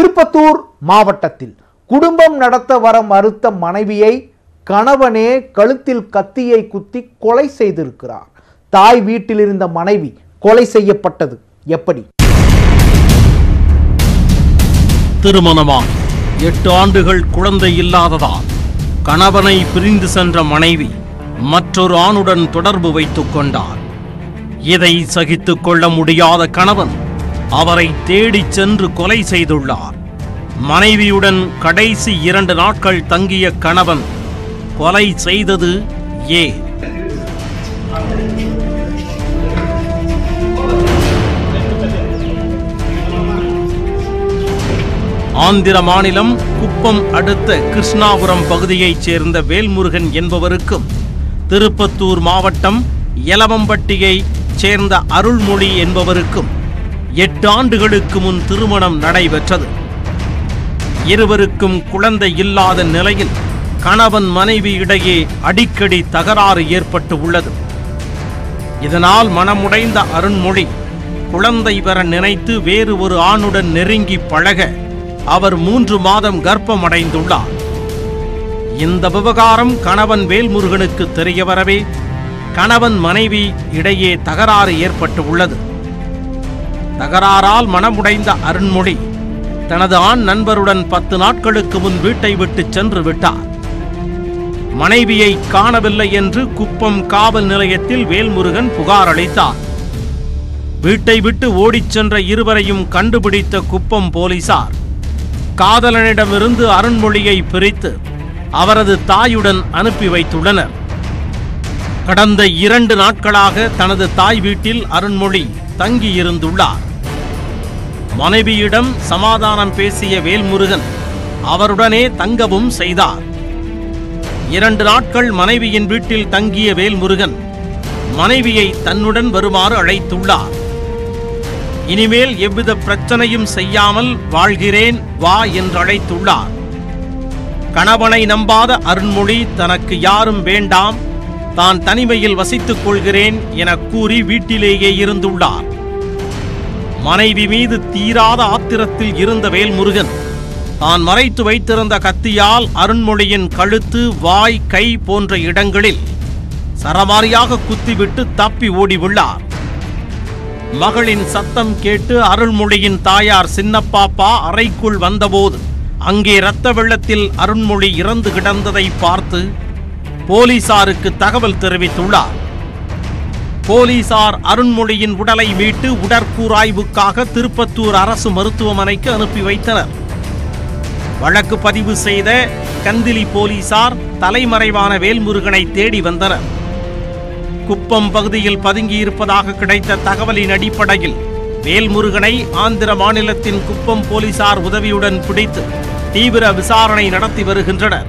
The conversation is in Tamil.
திருப்பத்தூர் மாவட்டத்தில் குடும்பம் நடத்த வர மறுத்த மனைவியை கணவனே கழுத்தில் கத்தியை குத்தி கொலை செய்திருக்கிறார். தாய் வீட்டில் இருந்த மனைவி கொலை செய்யப்பட்டது. எப்படி? திருமணமாகி எட்டு ஆண்டுகள் குழந்தை இல்லாததால் கணவனை பிரிந்து சென்ற மனைவி மற்றொரு ஆணுடன் தொடர்பு வைத்துக் கொண்டார். இதை சகித்துக் கொள்ள முடியாத கணவன் அவரை தேடிச் சென்று கொலை செய்துள்ளார். மனைவியுடன் கடைசி இரண்டு நாட்கள் தங்கிய கணவன் கொலை செய்தது ஏ ஆந்திர மாநிலம் குப்பம் அடுத்த கிருஷ்ணாபுரம் பகுதியைச் சேர்ந்த வேல்முருகன் என்பவருக்கும் திருப்பத்தூர் மாவட்டம் எலவம்பட்டியைச் சேர்ந்த அருள்மொழி என்பவருக்கும் எட்டு ஆண்டுகளுக்கு முன் திருமணம் நடைபெற்றது. இருவருக்கும் குழந்தை இல்லாத நிலையில் கணவன் மனைவி இடையே அடிக்கடி தகராறு ஏற்பட்டு உள்ளது. இதனால் மனமுடைந்த அருண்மொழி குழந்தை பெற நினைத்து வேறு ஒரு ஆணுடன் நெருங்கி பழக அவர் மூன்று மாதம் கர்ப்பமடைந்துள்ளார். இந்த விவகாரம் கணவன் வேல்முருகனுக்கு தெரிய வரவே கணவன் மனைவி இடையே தகராறு ஏற்பட்டு உள்ளது. தகராறால் மனமுடைந்த அருண்மொழி தனது ஆண் நண்பருடன் பத்து நாட்களுக்கு முன் வீட்டை விட்டு சென்று விட்டார். மனைவியை காணவில்லை என்று குப்பம் காவல் நிலையத்தில் வேல்முருகன் புகார் அளித்தார். வீட்டை விட்டு ஓடிச் சென்ற இருவரையும் கண்டுபிடித்த குப்பம் போலீசார் காதலனிடமிருந்து அருண்மொழியை பிரித்து அவரது தாயுடன் அனுப்பி வைத்துள்ளனர். கடந்த இரண்டு நாட்களாக தனது தாய் வீட்டில் அருண்மொழி தங்கியிருந்துள்ளார். மனைவியிடம் சமாதானம் பேசிய வேல்முருகன் அவருடனே தங்கவும் செய்தார். இரண்டு நாட்கள் மனைவியின் வீட்டில் தங்கிய வேல்முருகன் மனைவியை தன்னுடன் வருமாறு அழைத்துள்ளார். இனிமேல் எவ்வித பிரச்சனையும் செய்யாமல் வாழ்கிறேன் வா என்று அழைத்துள்ளார். கணவனை நம்பாத அருண்மொழி தனக்கு யாரும் வேண்டாம் தான் தனிமையில் வசித்துக் கொள்கிறேன் என கூறி வீட்டிலேயே இருந்துள்ளார். மனைவி மீது தீராத ஆத்திரத்தில் இருந்த வேல்முருகன் தான் மறைத்து வைத்திருந்த கத்தியால் அருண்மொழியின் கழுத்து வாய் கை போன்ற இடங்களில் சரமாரியாக குத்திவிட்டு தப்பி ஓடி உள்ளார் மகளின் சத்தம் கேட்டு அருள்மொழியின் தாயார் சின்னப்பாப்பா அறைக்குள் வந்தபோது அங்கே இரத்த வெள்ளத்தில் அருண்மொழி இறந்து கிடந்ததை பார்த்து போலீசாருக்கு தகவல் தெரிவித்துள்ளார். போலீசார் அருண்மொழியின் உடலை மீட்டு உடற்கூராய்வுக்காக திருப்பத்தூர் அரசு மருத்துவமனைக்கு அனுப்பி வைத்தனர். வழக்கு பதிவு செய்த கந்திலி போலீசார் தலைமறைவான வேல்முருகனை தேடி வந்தனர். குப்பம் பகுதியில் பதுங்கியிருப்பதாக கிடைத்த தகவலின் அடிப்படையில் வேல்முருகனை ஆந்திர மாநிலத்தின் குப்பம் போலீசார் உதவியுடன் பிடித்து தீவிர விசாரணை நடத்தி வருகின்றனர்.